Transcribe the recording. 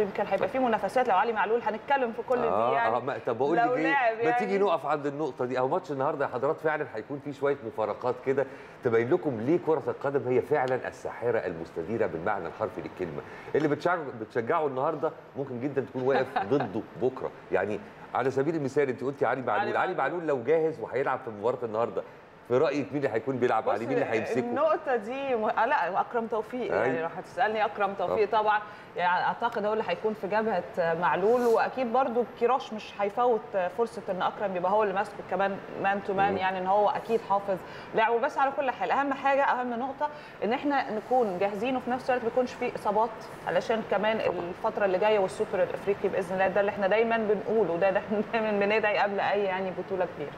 يمكن هيبقى في منافسات. لو علي معلول هنتكلم في كل دي يعني آه ما طب بقول لو لك إيه؟ ما يعني. تيجي نقف عند النقطة دي؟ أهو ماتش النهارده يا حضرات فعلا هيكون فيه شوية مفارقات كده تبين لكم ليه كرة القدم هي فعلا الساحرة المستديرة بالمعنى الحرفي للكلمة. اللي بتشجعه بتشجعه النهارده ممكن جدا تكون واقف ضده بكرة. يعني على سبيل المثال أنت قلتي علي معلول. علي معلول. لو جاهز وهيلعب في مباراة النهارده في رأيك مين اللي هيكون بيلعب عليه؟ مين اللي هيمسكه؟ النقطة دي م... آه لا أكرم توفيق يعني أيوة. لو هتسألني أكرم توفيق طبعا يعني أعتقد هو اللي هيكون في جبهة معلول وأكيد برضو كيروش مش هيفوت فرصة إن أكرم يبقى هو اللي ماسكه كمان man to man. يعني إن هو أكيد حافظ لعبه. بس على كل حال أهم حاجة أهم نقطة إن إحنا نكون جاهزين وفي نفس الوقت ما يكونش في إصابات علشان كمان الفترة اللي جاية والسوبر الأفريقي بإذن الله ده اللي إحنا دايما بنقوله ده, ده إحنا دايما بندعي قبل أي يعني بطولة كبيرة.